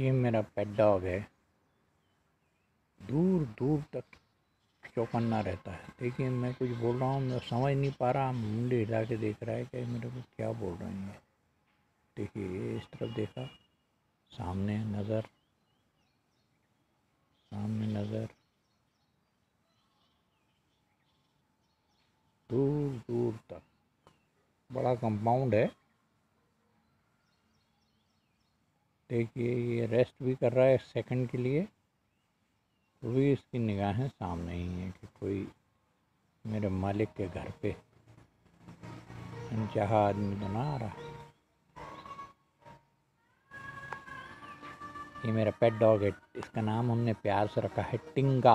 ये मेरा pet dog है। दूर दूर तक चौकन्ना रहता है। देखिए, मैं कुछ बोल रहा हूँ, मैं समझ नहीं पा रहा। मुंडे हिला के देख रहा है कि मेरे को क्या बोल रहे हैं। देखिए ये इस तरफ़ देखा। सामने नज़र। सामने नज़र। दूर दूर तक। बड़ा कंपाउंड है। देखिए, ये रेस्ट भी कर रहा है एक सेकंड के लिए। वो भी इसकी निगाहें सामने ही हैं कि कोई मेरे मालिक के घर पे अनचाहा आदमी तो ना आ रहा। ये मेरा पेट डॉग है, इसका नाम हमने प्यार से रखा है टिंगा।